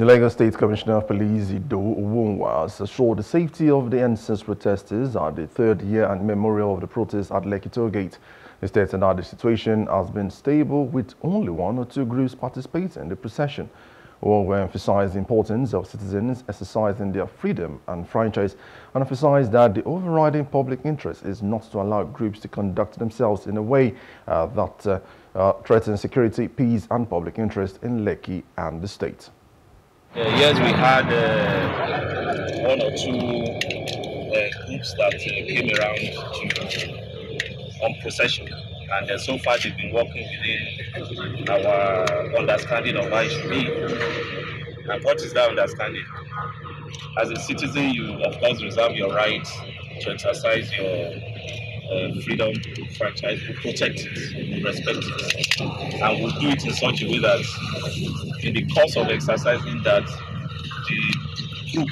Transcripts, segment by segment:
The Lagos State Commissioner of Police, Idowu Owohunwa, has assured the safety of the EndSARS protesters at the third year and memorial of the protest at Lekki Gate. He stated that the situation has been stable with only one or two groups participating in the procession. Owohunwa emphasized the importance of citizens exercising their freedom and franchise and emphasized that the overriding public interest is not to allow groups to conduct themselves in a way uh, that uh, uh, threatens security, peace and public interest in Lekki and the state. Uh, yes, we had uh, one or two uh, groups that came around to, on procession and uh, so far they've been working within our understanding of how it should be. And what is that understanding? As a citizen, you of course reserve your right to exercise your uh, freedom, franchise, we protect it, we respect it, and we'll do it in such a way that in the course of exercising that, the group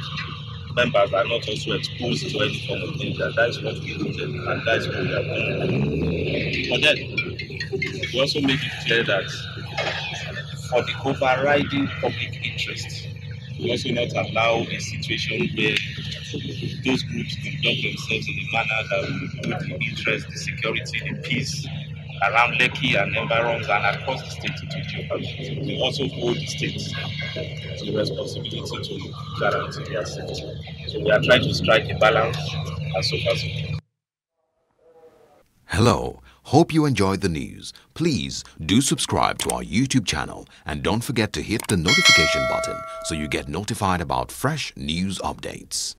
members are not also exposed to any form of danger. That is what we did, and that is what we are doing. But then, we also make it clear that for the overriding public interest, we also not allow a situation where those groups conduct themselves in a manner that the interest, the security, the peace around Lekki and environs and across the state into jeopardy. We also hold the state to the responsibility to guarantee their safety. So we are trying to strike a balance as so far so Hello. Hope you enjoyed the news. Please do subscribe to our YouTube channel and don't forget to hit the notification button so you get notified about fresh news updates.